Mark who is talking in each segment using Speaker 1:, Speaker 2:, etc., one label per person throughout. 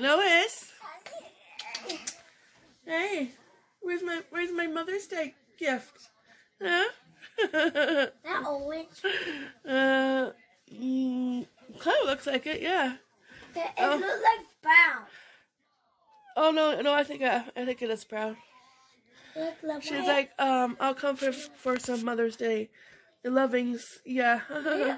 Speaker 1: Lois. Hey, where's my where's my Mother's Day gift? Huh?
Speaker 2: That orange.
Speaker 1: uh, mm, kind of looks like it, yeah.
Speaker 2: It, it
Speaker 1: Oh.
Speaker 2: looks like brown.
Speaker 1: Oh no, no, I think uh, I think it is brown. She's like, um, I'll come for for some Mother's Day the lovings. Yeah. so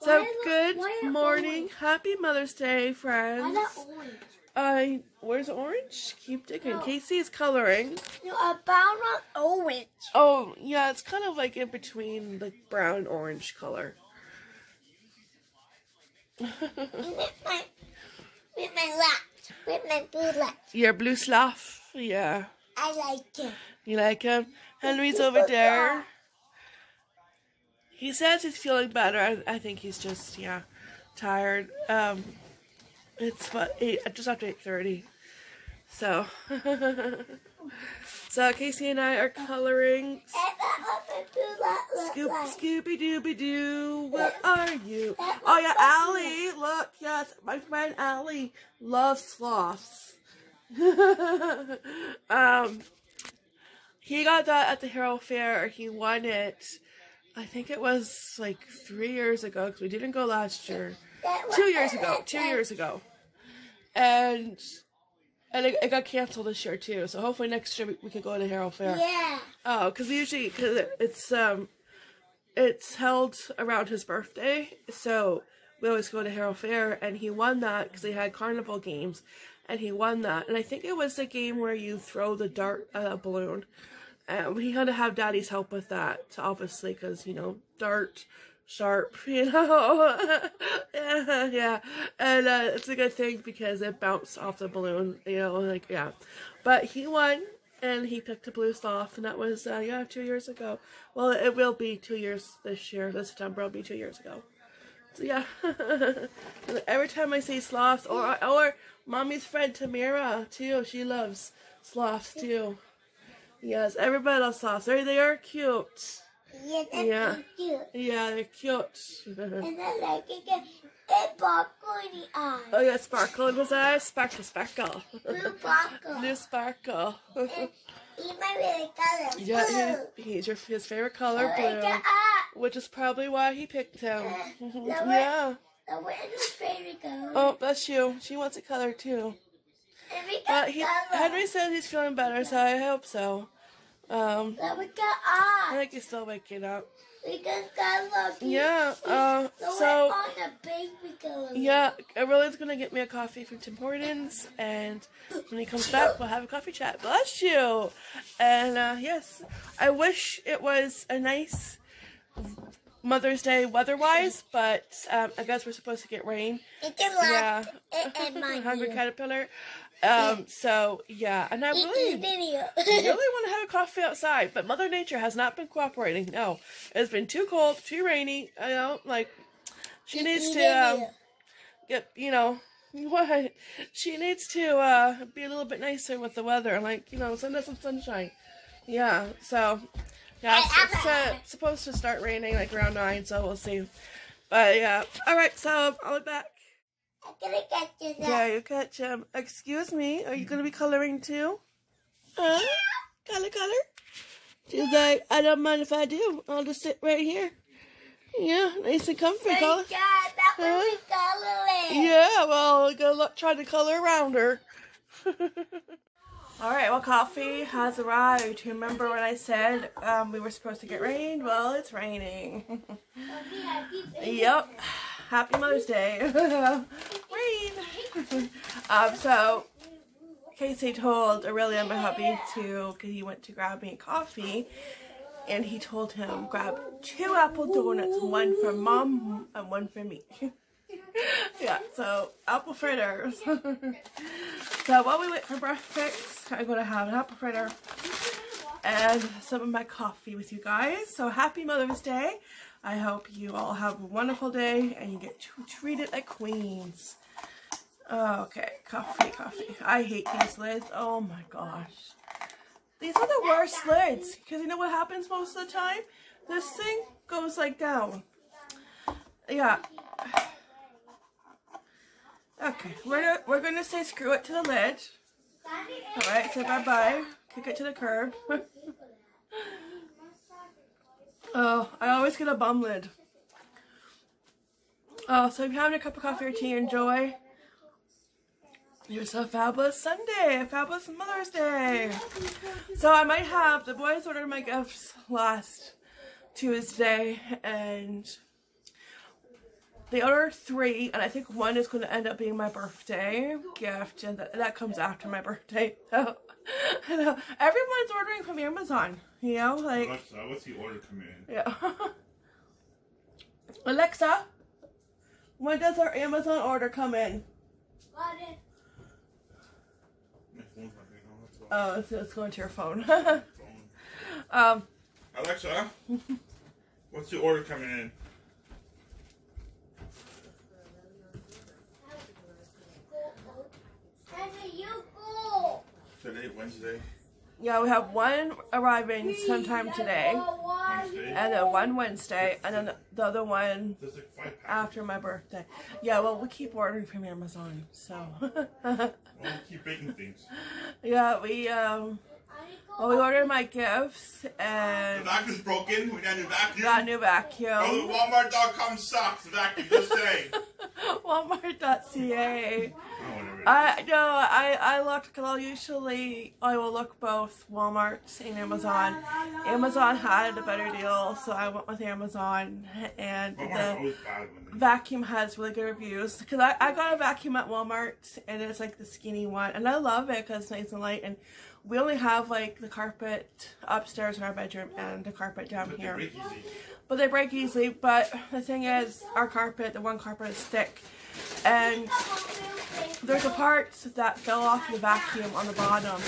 Speaker 2: Why is it-
Speaker 1: good morning, happy Mother's Day, friends.
Speaker 2: Why friends.
Speaker 1: I where's orange? Keep digging.
Speaker 2: No.
Speaker 1: Casey is coloring.
Speaker 2: No, a brown orange.
Speaker 1: Oh yeah, it's kind of like in between the brown orange color.
Speaker 2: with my, with my left. With my blue left.
Speaker 1: Your blue sloth. Yeah,
Speaker 2: I like it.
Speaker 1: you like him. Henry's over there. He says he's feeling better. I, I think he's just yeah tired. Um, it's what eight just after eight thirty. So, so Casey and I are coloring. Scoop. Scooby Dooby Doo, where are you? Oh yeah, Allie, look, yes, my friend Allie loves sloths. um, he got that at the Harrow Fair. He won it. I think it was like three years ago because we didn't go last year. Two years ago. Two years ago. And and it, it got canceled this year too. So hopefully next year we, we can go to Harrow Fair.
Speaker 2: Yeah.
Speaker 1: Oh, because usually cause it's um, it's held around his birthday, so we always go to Harrow Fair, and he won that because they had carnival games, and he won that, and I think it was the game where you throw the dart at a balloon, and he had to have Daddy's help with that, obviously, because you know dart. Sharp, you know, yeah, yeah, and uh, it's a good thing because it bounced off the balloon, you know, like yeah. But he won, and he picked a blue sloth, and that was uh, yeah two years ago. Well, it will be two years this year. This September will be two years ago. So yeah, every time I see sloths, or or mommy's friend Tamira too, she loves sloths too. Yes, everybody loves sloths. They they are cute.
Speaker 2: Yeah,
Speaker 1: Yeah.
Speaker 2: cute.
Speaker 1: Yeah, they're cute.
Speaker 2: And I like it. It sparkle in the eye.
Speaker 1: oh yeah, sparkle in his eyes, sparkle, sparkle,
Speaker 2: Blue sparkle.
Speaker 1: blue sparkle.
Speaker 2: Eat my favorite color.
Speaker 1: yeah,
Speaker 2: Blue.
Speaker 1: he, he's your his favorite color, blue. Which is probably why he picked him.
Speaker 2: Uh, no,
Speaker 1: yeah.
Speaker 2: The where's favorite color?
Speaker 1: Oh, bless you. She wants a color too. But he. Henry says he's feeling better, so I hope so. Um,
Speaker 2: Then we got
Speaker 1: I
Speaker 2: eye.
Speaker 1: think he's still waking up.
Speaker 2: We got color.
Speaker 1: Yeah. Uh,
Speaker 2: So,
Speaker 1: so
Speaker 2: we're on the baby color.
Speaker 1: yeah, Aurelien's gonna get me a coffee from Tim Hortons, and when he comes back, we'll have a coffee chat. Bless you. And uh, yes, I wish it was a nice Mother's Day weather-wise, but um, I guess we're supposed to get rain.
Speaker 2: It can
Speaker 1: Yeah.
Speaker 2: It, it
Speaker 1: Hungry caterpillar. Um, so yeah, and I really, really want to have a coffee outside, but Mother Nature has not been cooperating. No, it's been too cold, too rainy. I know, like she needs to um, get, you know, what she needs to uh, be a little bit nicer with the weather. Like you know, send us some sunshine. Yeah. So yeah, it's, it's uh, supposed to start raining like around nine, so we'll see. But yeah, all right. So I'll be back.
Speaker 2: I'm gonna get you
Speaker 1: Yeah, you catch him. Excuse me, are you gonna be coloring too? Huh? Color, color? She's like, I don't mind if I do. I'll just sit right here. Yeah, nice and comfy.
Speaker 2: Thank
Speaker 1: Color.
Speaker 2: God, that
Speaker 1: Huh? Uh-huh. Yeah, well, we gotta look, try to color around her. All right, well, coffee has arrived. You remember when I said um, we were supposed to get rain? Well, it's raining. Yep. Happy Mother's Day. Rain. um, so, Casey told Aurelien, my hubby, to, because he went to grab me coffee, and he told him, grab two apple donuts, one for mom and one for me. Yeah, so apple fritters. so while we wait for breakfast, I'm going to have an apple fritter and some of my coffee with you guys. So happy Mother's Day. I hope you all have a wonderful day and you get to treat it like queens. Okay, coffee, coffee. I hate these lids. Oh my gosh. These are the worst lids because you know what happens most of the time? This thing goes like down. Yeah. Okay, we're gonna, we're gonna say screw it to the lid. Alright, say bye bye. Kick it to the curb. oh, I always get a bum lid. Oh, so if you're having a cup of coffee or tea, enjoy. It's a fabulous Sunday, a fabulous Mother's Day. So I might have, the boys ordered my gifts last Tuesday and they other three and I think one is going to end up being my birthday gift and that, that comes after my birthday. So, I know, everyone's ordering from Amazon, you know, like.
Speaker 3: Alexa, what's the order come in?
Speaker 1: Yeah. Alexa, when does our Amazon order come in?
Speaker 2: Got it.
Speaker 3: My phone's not ringing. Let's go.
Speaker 1: Oh, it's, it's going to your phone.
Speaker 3: Phone.
Speaker 1: um,
Speaker 3: Alexa, what's the order coming in?
Speaker 2: Henry, you go.
Speaker 3: Today, Wednesday.
Speaker 1: yeah, we have one arriving sometime today,
Speaker 3: Wednesday.
Speaker 1: and then one Wednesday, and then the other one
Speaker 3: There's like five packs.
Speaker 1: after my birthday. Yeah, well, we keep ordering from Amazon, so.
Speaker 3: Well, we keep baking things.
Speaker 1: yeah, we, um, well, we ordered my gifts, and.
Speaker 3: The vacuum's broken. We got a new vacuum.
Speaker 1: got a new
Speaker 3: Oh,
Speaker 1: vacuum.
Speaker 3: the Walmart.com sucks. The vacuum, just saying.
Speaker 1: Walmart.ca.
Speaker 3: Oh.
Speaker 1: I no, I I looked because I'll usually I will look both Walmart and Amazon. Amazon had a better deal, so I went with Amazon, and
Speaker 3: Walmart's
Speaker 1: the
Speaker 3: always bad when they
Speaker 1: vacuum has really good reviews. Because I, I got a vacuum at Walmart, and it's like the skinny one, and I love it because it's nice and light. And we only have like the carpet upstairs in our bedroom and the carpet down
Speaker 3: But they
Speaker 1: here
Speaker 3: easy.
Speaker 1: but they break easily. But the thing is, our carpet, the one carpet is thick, and there's a part that fell off the vacuum on the bottom.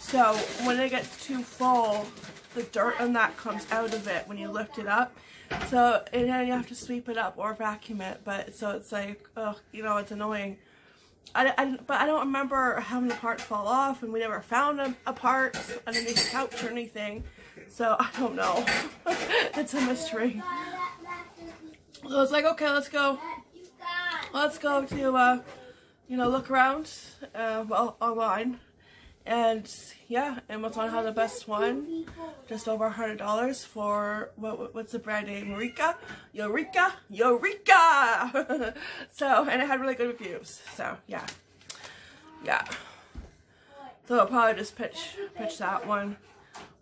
Speaker 1: So when it gets too full, the dirt on that comes out of it when you lift it up. So and then you have to sweep it up or vacuum it. But so it's like, oh, you know, it's annoying. I, I, but I don't remember having the part fall off, and we never found a, a part underneath the couch or anything. So I don't know. it's a mystery. So it's like, okay, let's go. Let's go to, uh, you know, look around, uh, well, online. And yeah, Amazon had the best one, just over a hundred dollars for what? What's the brand name? Eureka, Eureka, Eureka. so, and it had really good reviews. So yeah, yeah. So I'll probably just pitch pitch that one.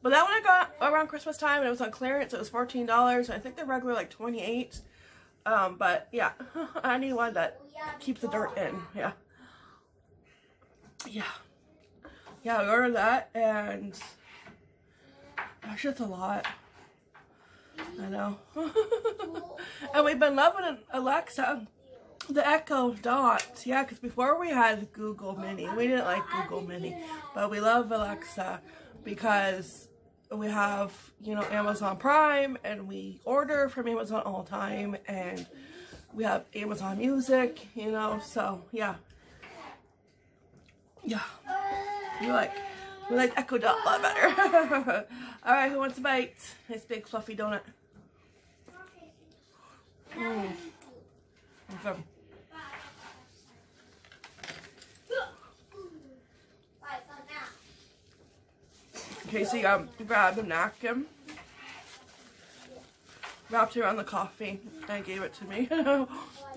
Speaker 1: But that one I got around Christmas time and it was on clearance. It was fourteen dollars. I think they're regular like twenty eight. Um, but yeah, I need one that keeps the dirt in. Yeah, yeah, yeah. I ordered that and gosh, that's a lot. I know. and we've been loving Alexa. The Echo Dot, yeah, because before we had Google Mini, we didn't like Google Mini, but we love Alexa because we have, you know, Amazon Prime and we order from Amazon all the time and we have Amazon Music, you know, so yeah. Yeah. We like we like Echo Dot a lot better. Alright, who wants a bite? Nice big fluffy donut. Mm. Okay. Casey um, grabbed a napkin, wrapped it around the coffee, and gave it to me.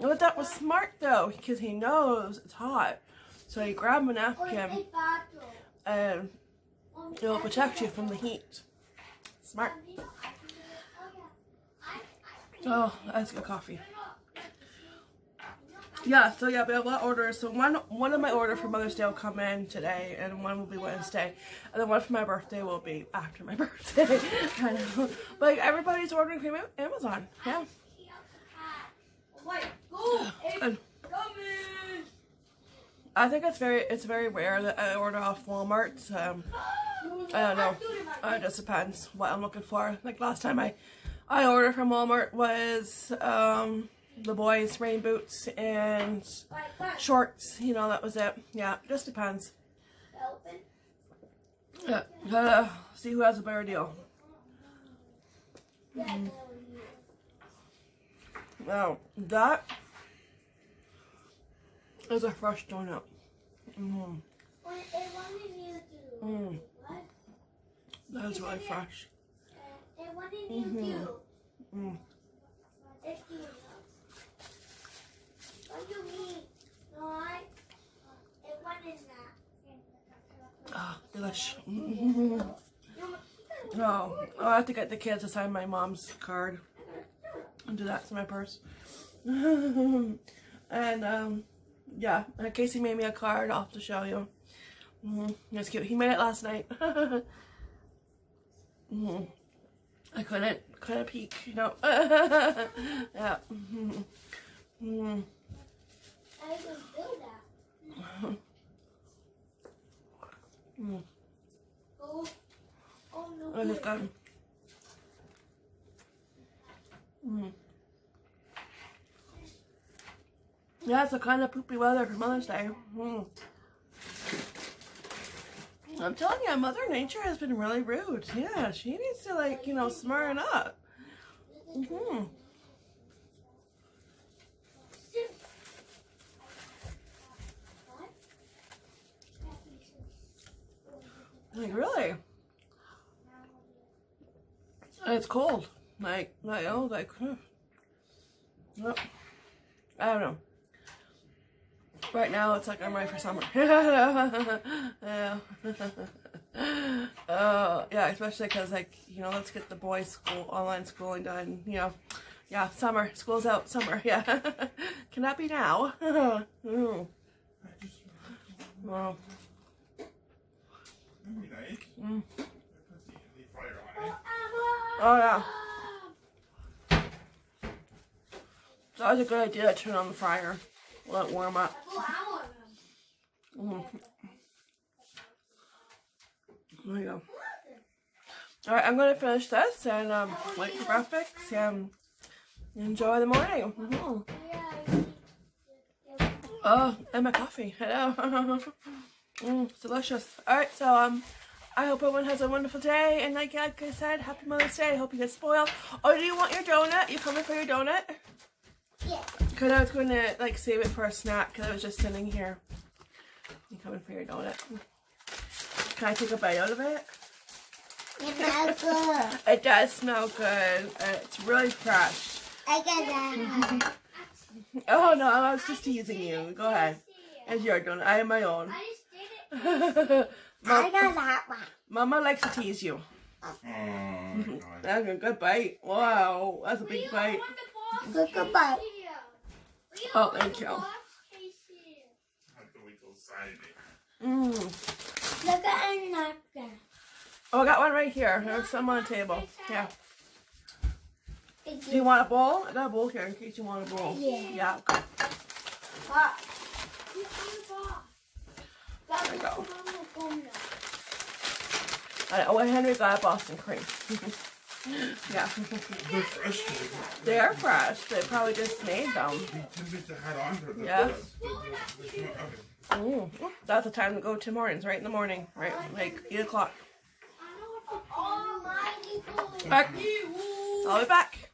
Speaker 1: but that was smart though, because he knows it's hot. So he grabbed a napkin Um, and it'll protect you from the heat. Smart. Oh, that's good coffee. Yeah, so yeah, we have a lot of orders. So one one of my order for Mother's Day will come in today, and one will be Wednesday, and then one for my birthday will be after my birthday. I know, but everybody's ordering from Amazon. Yeah, good. I think it's very it's very rare that I order off Walmart. Um, I don't know. Uh, it just depends what I'm looking for. Like last time I I ordered from Walmart was um the boys rain boots and shorts. You know that was it. Yeah, just depends. Yeah, gotta see who has a better deal. Now that It's a fresh donut. Mm,
Speaker 2: they wanted you do.
Speaker 1: mm,
Speaker 2: What?
Speaker 1: that is really fresh.
Speaker 2: Uh, they wanted you to do.
Speaker 1: Mm.
Speaker 2: Let's do it. What do you mean? No, I. They wanted that.
Speaker 1: Ah, delish. Mm. Oh, I'll have to get the kids to sign my mom's card and do that to my purse. and um, yeah, Casey made me a card. I'll have to show you. Mm, it's cute. He made it last night. mm, I couldn't couldn't peek, you know. yeah. Mm, mm,
Speaker 2: I can do that.
Speaker 1: mm.
Speaker 2: Oh, oh no.
Speaker 1: Oh, good. Mm. Yeah, it's a kind of poopy weather for Mother's Day. Mm. I'm telling you, Mother Nature has been really rude. Yeah, she needs to, like, you know, smarten up. hmm Like, really? It's cold. Like, like, oh, like, hmm. Yep. I don't know. Right now, it's like I'm ready for summer. yeah. uh, yeah, especially because, like, you know, let's get the boys' school, online schooling done. You know, yeah, summer, school's out, summer. Yeah. Can that be now? mm.
Speaker 3: Nice.
Speaker 1: mm. Oh, yeah. That was a good idea to turn on the fryer. Let it warm up. Mm. There you go. Alright, I'm going to finish this and um, wait for breakfast and enjoy the morning. Mhm. Oh, and my coffee. Hello. mm, it's delicious. Alright, so um, I hope everyone has a wonderful day. And like, like I said, happy Mother's Day. I hope you get spoiled. Oh, do you want your donut? You coming for your donut?
Speaker 2: Yeah.
Speaker 1: Because I was going to like save it for a snack because I was just sitting here. You coming for your donut? Can I take a bite out of it?
Speaker 2: It's not good.
Speaker 1: It does smell good. Uh, It's really fresh.
Speaker 2: I got that.
Speaker 1: Oh no, I was just teasing you. Go ahead. It's your donut. I have my own.
Speaker 2: I
Speaker 1: Mom,
Speaker 2: got that one.
Speaker 1: Mama likes to tease you.
Speaker 3: Oh,
Speaker 1: That's a good bite. Wow, that's a big bite.
Speaker 2: Good about.
Speaker 1: Oh, thank you.
Speaker 3: I have to wait till Saturday.
Speaker 1: Mm.
Speaker 2: Look at a napkin.
Speaker 1: Oh, I got one right here. There's some on the table. Yeah. Do you want a bowl? I got a bowl here in case you want a bowl.
Speaker 2: Yeah.
Speaker 1: Yeah. There you go. I, oh, Henry got a Boston cream. yeah.
Speaker 3: They're fresh.
Speaker 1: They are fresh. They probably just made them.
Speaker 3: The tidbits I had on there. the-
Speaker 1: Yeah. Mm. That's the time to go to mornings, right in the morning, right? Like 8 o'clock.
Speaker 2: Oh my people.
Speaker 1: Back. I'll be back.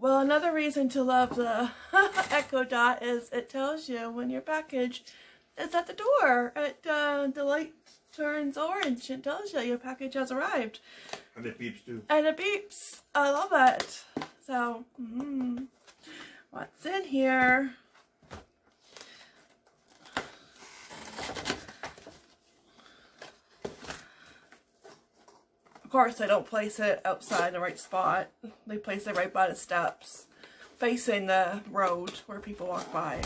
Speaker 1: Well, another reason to love the Echo Dot is it tells you when your package is at the door. It uh, the light turns orange. It tells you your package has arrived,
Speaker 3: And it beeps too.
Speaker 1: and it beeps. I love it. So, mm, what's in here? Of course, they don't place it outside the right spot. They place it right by the steps, facing the road where people walk by.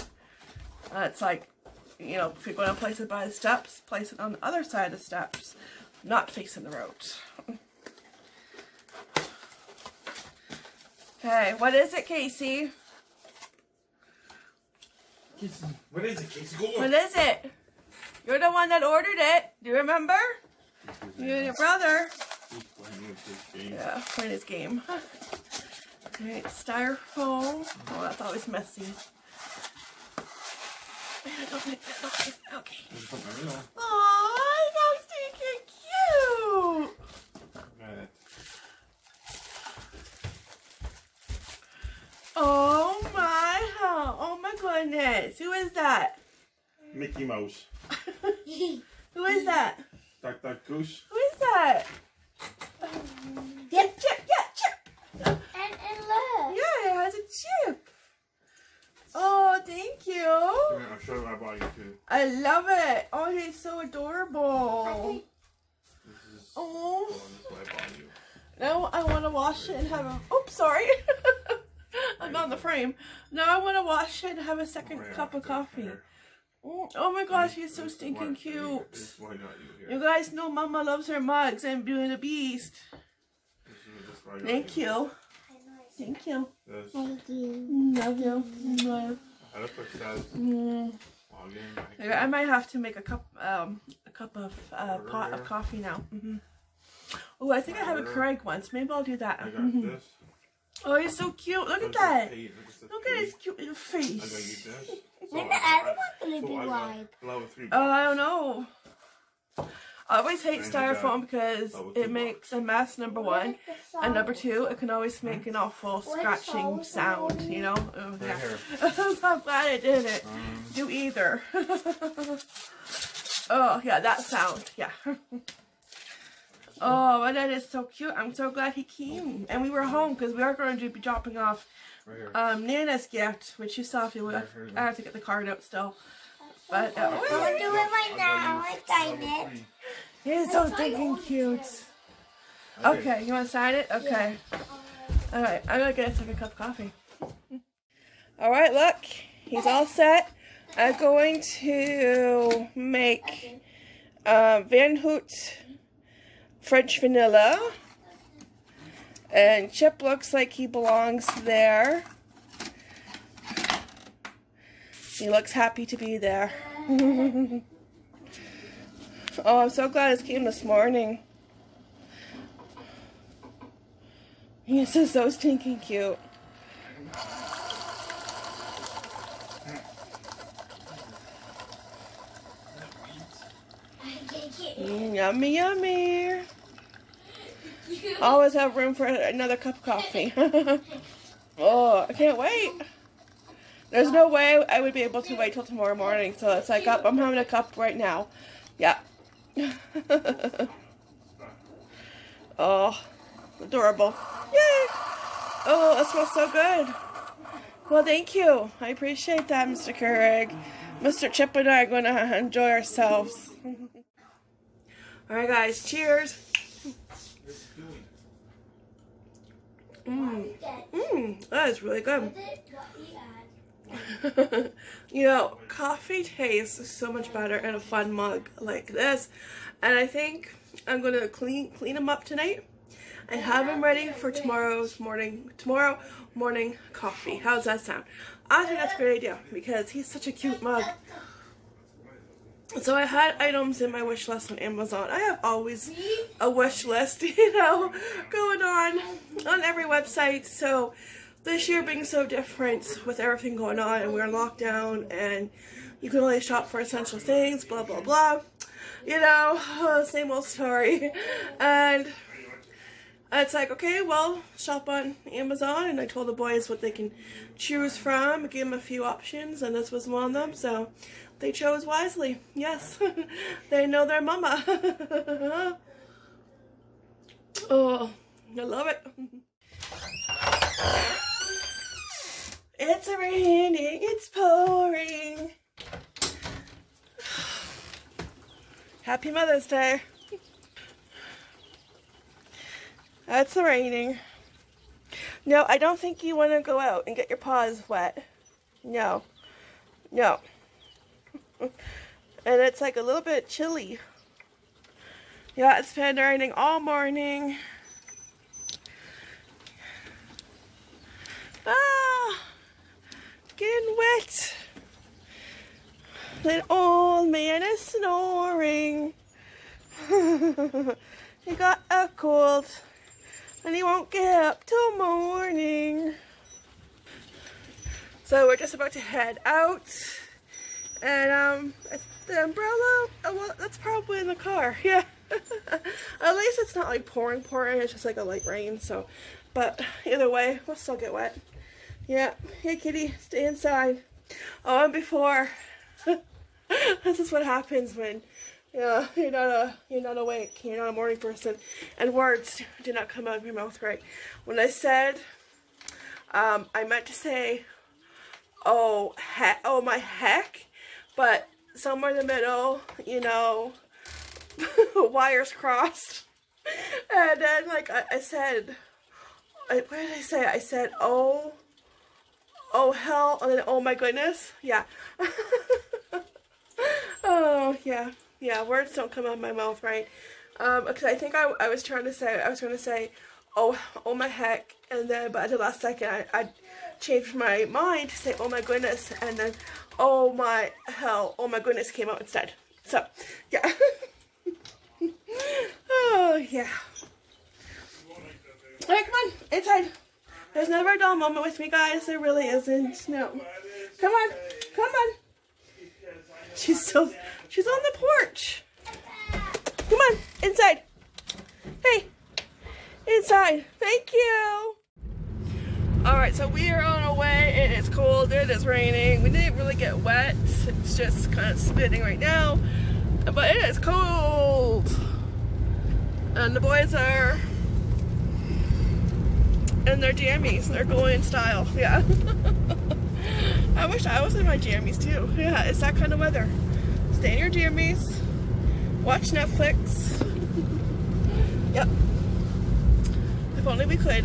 Speaker 1: Uh, it's like, you know, if you're going to place it by the steps, place it on the other side of the steps, not facing the road. okay, what is it, Casey?
Speaker 3: Casey, what is it, Casey? Go
Speaker 1: What
Speaker 3: on.
Speaker 1: it? You're the one that ordered it. Do you remember? You and your brother.
Speaker 3: He's this game.
Speaker 1: Yeah, playing his game. Alright, styrofoam. Oh, that's always messy. I don't like that. Okay. okay.
Speaker 3: Just put my real.
Speaker 1: Aw, that's stinking cute. Oh my, oh my goodness. Who is that?
Speaker 3: Mickey Mouse.
Speaker 1: Who is that?
Speaker 3: Duck, duck, goose.
Speaker 1: Who is that?
Speaker 2: Yep.
Speaker 1: Chip, yeah, chip.
Speaker 2: And, and look.
Speaker 1: Yeah, it has a chip. Oh, thank you.
Speaker 3: Come here, I'll show you my body too.
Speaker 1: I love it. Oh, he's so adorable.
Speaker 3: This is.
Speaker 1: Oh,
Speaker 3: Hold this is my body.
Speaker 1: now I want to wash it and have a. Oops, sorry. I'm on the frame. Now I want to wash it and have a second cup of
Speaker 3: after
Speaker 1: coffee.
Speaker 3: Here.
Speaker 1: Oh, my gosh, he's so stinking
Speaker 3: why-
Speaker 1: cute.
Speaker 3: Why not you
Speaker 1: You guys know Mama loves her mugs and Beauty and the Beast.
Speaker 3: This is this is why not
Speaker 1: Thank you.
Speaker 2: I
Speaker 1: Thank you.
Speaker 3: This.
Speaker 2: Thank you.
Speaker 1: Love you. Mwah.
Speaker 3: I look like says
Speaker 1: Mm.
Speaker 3: log in.
Speaker 1: Okay, I might have to make a cup, um, a cup of uh, pot of coffee now. hmm Oh, I think I have a
Speaker 3: Order.
Speaker 1: Craig once. Maybe I'll do that.
Speaker 3: I got
Speaker 1: Mhm.
Speaker 3: this.
Speaker 1: Oh, he's so cute. Look at that.
Speaker 3: Look
Speaker 1: Look at his cute little
Speaker 3: I gotta use
Speaker 1: face.
Speaker 3: This.
Speaker 2: When the
Speaker 3: I-
Speaker 2: other one gonna be
Speaker 3: I got
Speaker 2: wide?
Speaker 1: Oh, I don't know. I always hate
Speaker 3: Thank you, Dad.
Speaker 1: styrofoam because
Speaker 3: That was too
Speaker 1: it makes a mess, number one. And number two, it can always make an awful scratching sound, you know? Oh, yeah. I'm glad I didn't
Speaker 3: Um,
Speaker 1: do either. oh, yeah, that sound, yeah. oh, and that is so cute. I'm so glad he came. And we were home because we are going to be dropping off
Speaker 3: right
Speaker 1: um, Nana's gift, which you saw if you would have. I have to get the card out still. But, uh,
Speaker 2: I'm gonna do right now. I sign
Speaker 3: Level
Speaker 2: it.
Speaker 3: three.
Speaker 1: He's so stinking cute. Okay, you want to sign it? Okay. All right, I'm gonna get a second cup of coffee. All right, look, he's all set. I'm going to make uh, Van Houtte French vanilla, and Chip looks like he belongs there. He looks happy to be there. oh, I'm so glad it came this morning. He's just so stinking cute. Mm, yummy, yummy. Always have room for another cup of coffee. oh, I can't wait. There's no way I would be able to wait till tomorrow morning, so it's like, up, I'm having a cup right now. Yeah. oh, adorable. Yay! Oh, that smells so good. Well, thank you. I appreciate that, Mr. Keurig. Mr. Chip and I are going to enjoy ourselves. All right, guys. Cheers.
Speaker 3: What's it doing?
Speaker 1: Mmm. Mmm. That is really good.
Speaker 2: What we add?
Speaker 1: you know, coffee tastes so much better in a fun mug like this. And I think I'm gonna clean clean them up tonight and have them ready for tomorrow's morning tomorrow morning coffee. How's that sound? I think that's a great idea because he's such a cute mug. So I had items in my wish list on Amazon. I have always a wish list, you know, going on on every website. So this year being so different with everything going on and we're in lockdown and you can only shop for essential things, blah blah blah. You know, same old story. And it's like, okay, well, shop on Amazon and I told the boys what they can choose from, give them a few options and this was one of them. So they chose wisely. Yes. they know their mama. oh, I love it. It's raining, it's pouring. Happy Mother's Day. That's raining. No, I don't think you want to go out and get your paws wet. No. No. and it's like a little bit chilly. Yeah, it's been raining all morning. Ah! Getting wet. The old man is snoring. he got a cold and he won't get up till morning. So we're just about to head out and um, the umbrella, oh, well, that's probably in the car, yeah. At least it's not like pouring, pouring, it's just like a light rain, so, but either way, we'll still get wet. Yeah, hey kitty, stay inside. Oh, and before, this is what happens when yeah, you're not a you're not awake. You're not a morning person, and words do not come out of your mouth right. When I said, um, I meant to say, oh heck, oh my heck, but somewhere in the middle, you know, wires crossed, and then like I, I said, I, what did I say? I said, oh, oh hell, and then oh my goodness, yeah. oh yeah yeah, words don't come out of my mouth right. Um, because I think I, I was trying to say, I was going to say, oh, oh my heck, and then, but at the last second, I, I changed my mind to say, oh my goodness, and then, oh my hell, oh my goodness came out instead. So, yeah. oh, yeah. Alright, come on, inside. There's never a dull moment with me, guys. There really isn't. No. Come on, come on. She's still, she's on the porch. Come on, inside. Hey, inside. Thank you. All right, so we are on our way. It is cold, it is raining. We didn't really get wet. It's just kind of spitting right now, but it is cold. And the boys are in their jammies. They're going in style, yeah. I wish I was in my jammies too. Yeah, it's that kind of weather. Stay in your jammies, watch Netflix. yep. If only we could.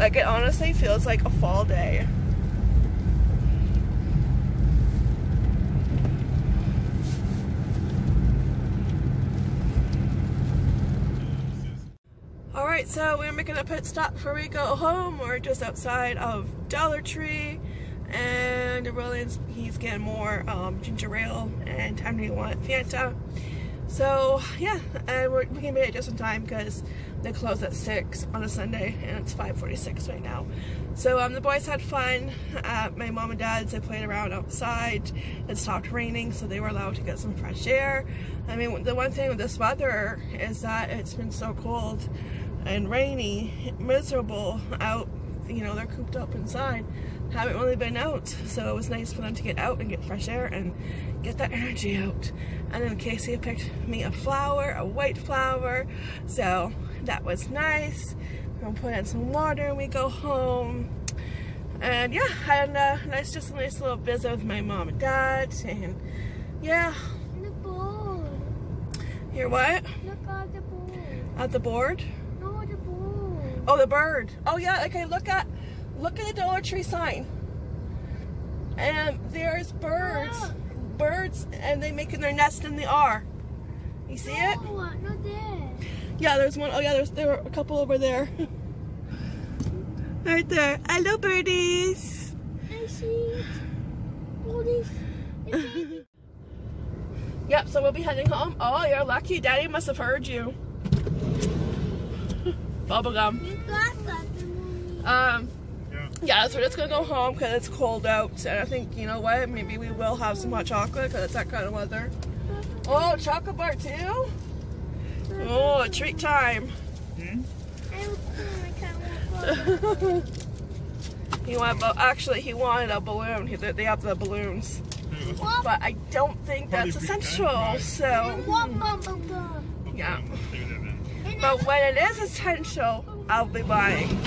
Speaker 1: Like it honestly feels like a fall day. Alright, so we're making a pit stop before we go home. We're just outside of Dollar Tree and Roland's, he's getting more um, ginger ale and Henry want Fanta. So yeah, and we're, we can make it just in time because they close at 6 on a Sunday and it's 5.46 right now. So um, the boys had fun. Uh, my mom and dad's, they played around outside. It stopped raining so they were allowed to get some fresh air. I mean, the one thing with this weather is that it's been so cold and rainy, miserable out. You know, they're cooped up inside. Haven't really been out, so it was nice for them to get out and get fresh air and get that energy out. And then Casey picked me a flower, a white flower, so that was nice. We'll put in some water and we go home. And yeah, I had a nice, just a nice little visit with my mom and dad, and yeah.
Speaker 2: The board.
Speaker 1: Here, what?
Speaker 2: Look at the board.
Speaker 1: At the board?
Speaker 2: No, the board.
Speaker 1: Oh, the bird. Oh yeah, okay, look at look at the Dollar Tree sign. And there's birds.
Speaker 2: Wow.
Speaker 1: Birds and they making their nest in the R. You see it?
Speaker 2: No, not there.
Speaker 1: Yeah, there's one. Oh yeah, there's there are a couple over there. right there. Hello birdies.
Speaker 2: I see it. All these.
Speaker 1: Yep, so we'll be heading home. Oh, you're lucky. Daddy must have heard you. Bubblegum.
Speaker 2: you got that.
Speaker 1: Um,
Speaker 3: Yeah.
Speaker 1: yeah, so we're just gonna go home because it's cold out. And I think, you know what, maybe we will have some hot chocolate because it's that kind of weather. Oh, chocolate bar too? Oh, treat time.
Speaker 3: Hmm?
Speaker 2: I was I can't walk.
Speaker 1: he wanted, bu- actually, he wanted a balloon. He, they have the balloons.
Speaker 2: What?
Speaker 1: But I don't think that's
Speaker 3: Probably free
Speaker 1: essential,
Speaker 3: time.
Speaker 1: so,
Speaker 2: What
Speaker 1: yeah.
Speaker 3: Leave it in.
Speaker 2: And
Speaker 1: But when it is essential, I'll be buying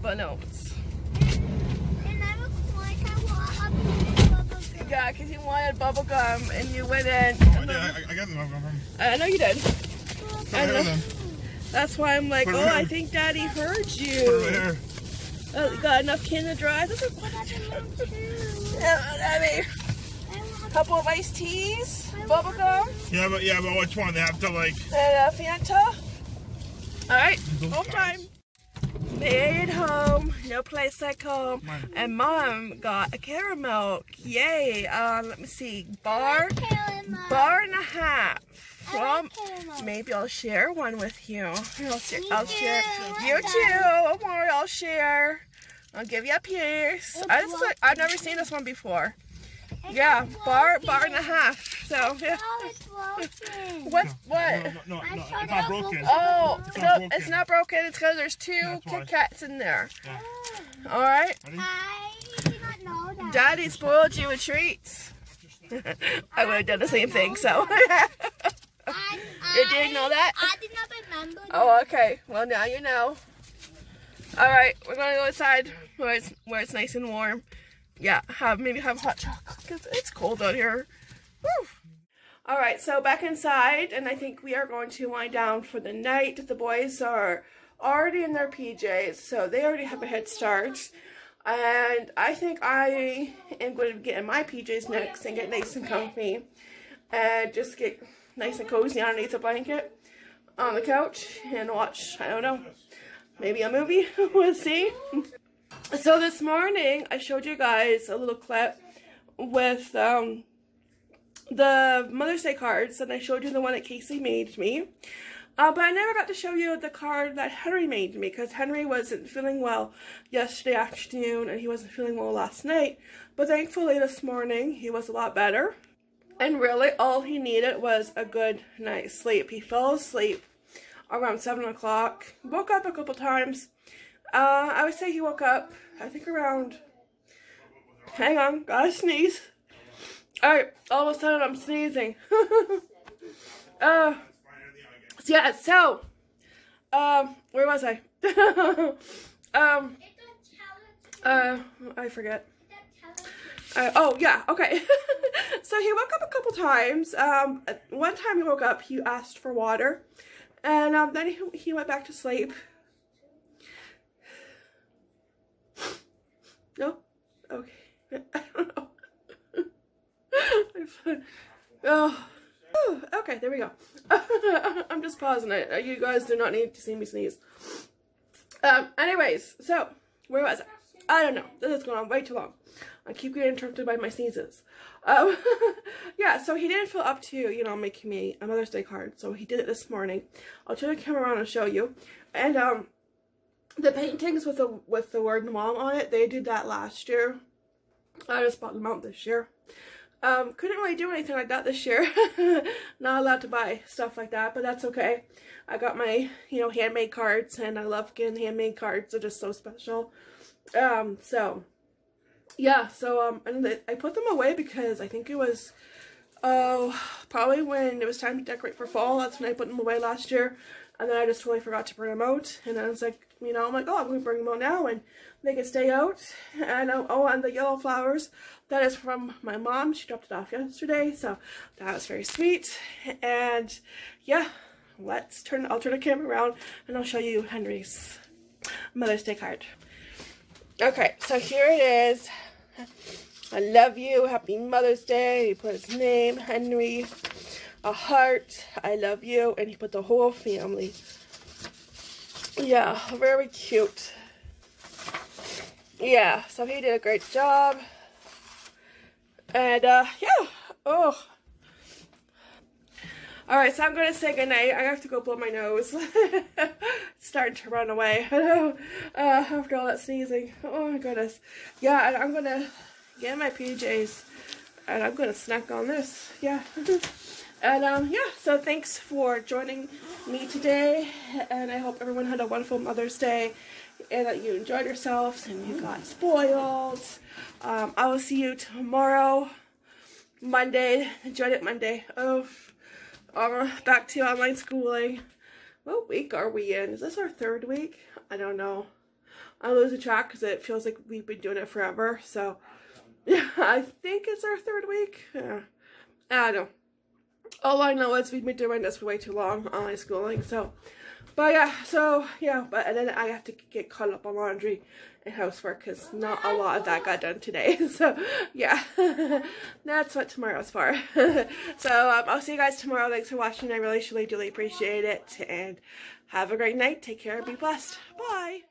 Speaker 1: balloons.
Speaker 2: And I was like, I want a bubble gum.
Speaker 1: Yeah, because you wanted bubble gum and you went in.
Speaker 3: Oh,
Speaker 1: And
Speaker 3: yeah, I, I got the bubble gum.
Speaker 1: I know you did.
Speaker 3: Put
Speaker 1: I know. That's why I'm like,
Speaker 3: Put
Speaker 1: oh, I think Daddy heard you.
Speaker 3: hair.
Speaker 1: Oh, uh, you got enough Canada Dry? This is what
Speaker 2: That's a little.
Speaker 1: Yeah, Daddy. Couple of iced teas, bubble gum,
Speaker 3: Yeah, but yeah, but which one? They have to like.
Speaker 1: Uh, and a Fanta. All right, home
Speaker 3: guys.
Speaker 1: time. Made it home, no place like home.
Speaker 3: Mine.
Speaker 1: And Mom got a caramel. Yay! Uh, let me see, bar, bar and a half.
Speaker 2: I
Speaker 1: Well, maybe I'll share one with you. I'll share.
Speaker 2: Me
Speaker 1: I'll share. You too.
Speaker 2: that.
Speaker 1: Don't I'll share. I'll give you a piece. I just, like, I've never seen this one before. Yeah, bar, bar and a half. So, oh, yeah.
Speaker 2: Oh, it's broken.
Speaker 1: What?
Speaker 3: No,
Speaker 1: What?
Speaker 3: No, no, no, no,
Speaker 2: oh,
Speaker 3: it's not broken.
Speaker 1: Oh,
Speaker 3: It's
Speaker 1: no,
Speaker 3: not
Speaker 1: it's
Speaker 3: broken.
Speaker 1: not broken. It's because there's two
Speaker 3: That's.
Speaker 1: Kit Kats in there.
Speaker 3: Yeah.
Speaker 1: All right.
Speaker 3: Ready?
Speaker 2: I did not know that.
Speaker 1: Daddy spoiled you with treats. I would have done the same thing, so.
Speaker 2: I,
Speaker 1: You didn't know that?
Speaker 2: I did not remember that.
Speaker 1: oh, okay. Well, now you know. All right, we're gonna go inside where it's where it's nice and warm. Yeah, have maybe have hot chocolate because it's cold out here. Woo. All right, so back inside, and I think we are going to wind down for the night. The boys are already in their PJs, so they already have a head start. And I think I am going to get in my PJs next and get nice and comfy and just get nice and cozy underneath a blanket on the couch and watch, I don't know, maybe a movie. we'll see. So this morning, I showed you guys a little clip with um, the Mother's Day cards, and I showed you the one that Casey made me. Uh, but I never got to show you the card that Henry made me because Henry wasn't feeling well yesterday afternoon and he wasn't feeling well last night. But thankfully this morning he was a lot better. And really all he needed was a good night's sleep. He fell asleep around 7 o'clock, woke up a couple times. Uh, I would say he woke up, I think around, hang on, gotta sneeze. Alright, all of a sudden I'm sneezing. uh, yeah, so, um, where was I? um, uh, I forget. Uh, oh yeah, okay. so he woke up a couple times. Um, one time he woke up, he asked for water, and um, then he, he went back to sleep. No, okay. I don't know. oh. Okay, there we go. I'm just pausing it. You guys do not need to see me sneeze. Um, anyways, so, where was I? I don't know. This is going on way too long. I keep getting interrupted by my sneezes. Um, yeah, so he didn't feel up to, you know, making me a Mother's Day card. So he did it this morning. I'll turn the camera around and show you. And, um, the paintings with the, with the word mom on it, they did that last year. I just bought them out this year. Um, couldn't really do anything like that this year. Not allowed to buy stuff like that, but that's okay. I got my, you know, handmade cards, and I love getting handmade cards. They're just so special. Um, so, yeah, so, um, and I put them away because I think it was, oh, probably when it was time to decorate for fall. That's when I put them away last year. And then I just totally forgot to bring them out. And I was like, you know, I'm like, oh, I'm going to bring them out now and they can stay out. And um, oh, and the yellow flowers, that is from my mom. She dropped it off yesterday. So that was very sweet. And yeah, let's turn, I'll turn the camera around and I'll show you Henry's Mother's Day card. Okay, so here it is. I love you. Happy Mother's Day. He put his name, Henry, a heart. I love you. And he put the whole family. Yeah, very cute. Yeah, so he did a great job. And, uh, yeah. Oh. Alright, so I'm going to say goodnight. I have to go blow my nose. starting to run away. uh, after all that sneezing. Oh my goodness. Yeah, and I'm going to get my PJs. And I'm going to snack on this. Yeah. and, um, yeah, so thanks for joining me today. And I hope everyone had a wonderful Mother's Day. And that you enjoyed yourselves and you got spoiled. Um, I will see you tomorrow. Monday. Enjoyed it Monday. Oh, uh, back to online schooling. What week are we in? Is this our third week? I don't know. I lose the track because it feels like we've been doing it forever. So, yeah, I think it's our third week. Yeah. I don't know. all I know is we've been doing this for way too long, online schooling, so. But yeah, so yeah, but and then I have to get caught up on laundry and housework because not a lot of that got done today. So yeah, that's what tomorrow's for. so um, I'll see you guys tomorrow. Thanks for watching. I really, truly, duly appreciate it. And have a great night. Take care. Be blessed. Bye.